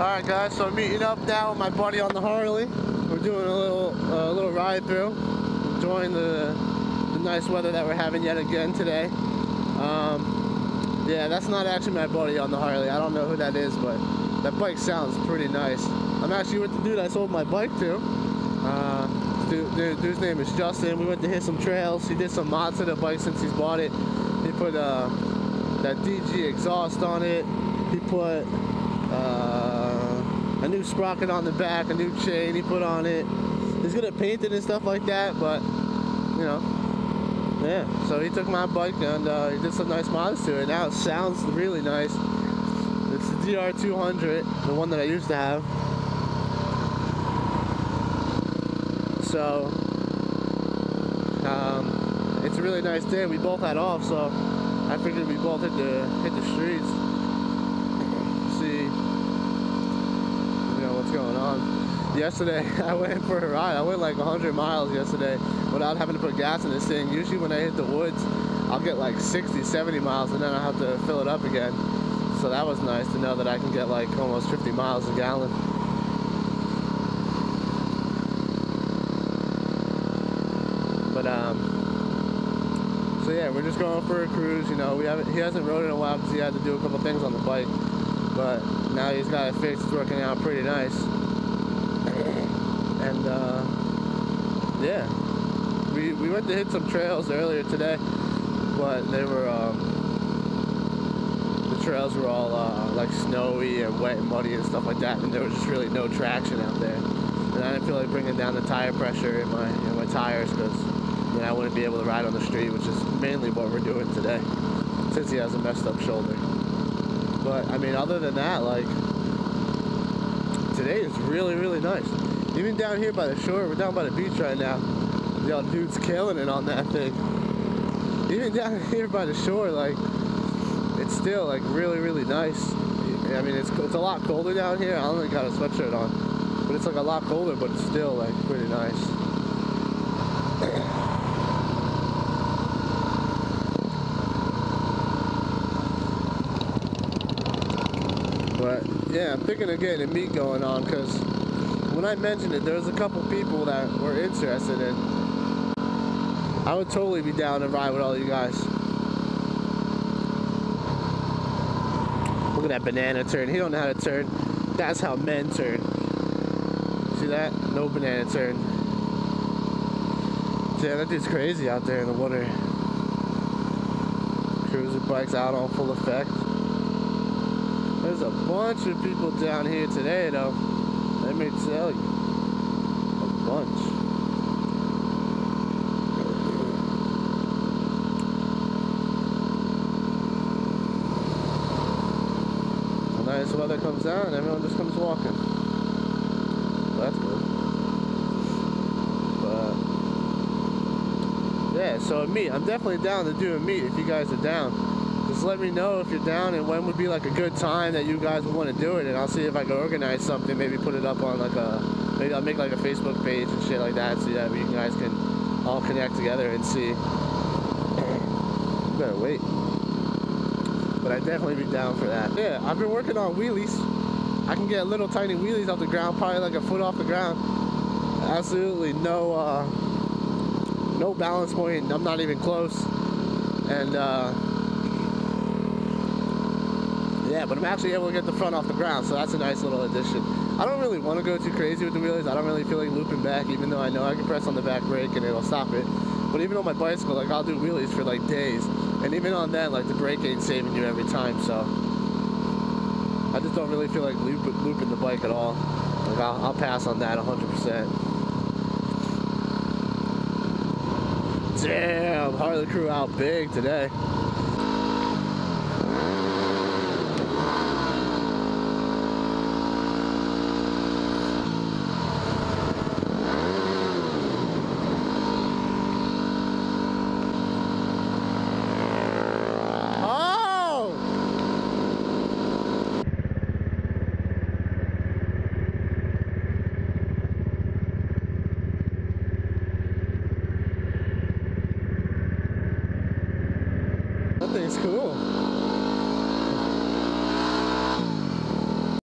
Alright guys, so I'm meeting up now with my buddy on the Harley. We're doing a little uh, little ride through, enjoying the, the nice weather that we're having yet again today. Um, yeah, that's not actually my buddy on the Harley. I don't know who that is, but that bike sounds pretty nice. I'm actually with the dude I sold my bike to. Uh, dude, dude, dude's name is Justin. We went to hit some trails. He did some mods to the bike since he's bought it. He put uh, that DG exhaust on it. He put uh, a new sprocket on the back, a new chain he put on it. He's gonna paint it and stuff like that, but you know, yeah. So he took my bike and uh, he did some nice mods to it. Now it sounds really nice. It's the DR200, the one that I used to have. So um, it's a really nice day. We both had off, so I figured we both hit the hit the streets. See, you know what's going on. Yesterday, I went for a ride. I went like 100 miles yesterday without having to put gas in this thing. Usually, when I hit the woods, I'll get like 60, 70 miles, and then I have to fill it up again. So that was nice to know that I can get like almost 50 miles a gallon. But um, so yeah, we're just going for a cruise. You know, we haven't he hasn't rode in a while because he had to do a couple things on the bike. But now he's got it fixed. It's working out pretty nice. And uh, yeah, we we went to hit some trails earlier today, but they were um, the trails were all uh, like snowy and wet and muddy and stuff like that, and there was just really no traction out there. And I didn't feel like bringing down the tire pressure in my in my tires because then I wouldn't be able to ride on the street, which is mainly what we're doing today, since he has a messed up shoulder. But I mean, other than that, like today is really really nice. Even down here by the shore, we're down by the beach right now. Y'all dude's killing it on that thing. Even down here by the shore, like it's still like really really nice. I mean, it's it's a lot colder down here. I only got a sweatshirt on, but it's like a lot colder, but it's still like pretty nice. But yeah, I'm thinking of getting a meet going on because when I mentioned it, there was a couple people that were interested in. I would totally be down to ride with all you guys. Look at that banana turn. He don't know how to turn. That's how men turn. See that? No banana turn. Yeah, that dude's crazy out there in the water. Cruiser bikes out on full effect. There's a bunch of people down here today, though. Let me tell you. A bunch. Nice weather comes down, everyone just comes walking. So that's good. But yeah, so a meet. I'm definitely down to do a meet if you guys are down just let me know if you're down and when would be like a good time that you guys would want to do it and I'll see if I can organize something maybe put it up on like a maybe I'll make like a Facebook page and shit like that so that you guys can all connect together and see. Better wait. But I'd definitely be down for that. Yeah I've been working on wheelies. I can get little tiny wheelies off the ground probably like a foot off the ground. Absolutely no uh, no balance point. I'm not even close. And uh, yeah, but I'm actually able to get the front off the ground, so that's a nice little addition. I don't really want to go too crazy with the wheelies. I don't really feel like looping back, even though I know I can press on the back brake and it'll stop it. But even on my bicycle, like I'll do wheelies for like days, and even on that, like the brake ain't saving you every time. So I just don't really feel like loop, looping the bike at all. Like I'll, I'll pass on that 100%. Damn, Harley crew out big today. thing's cool.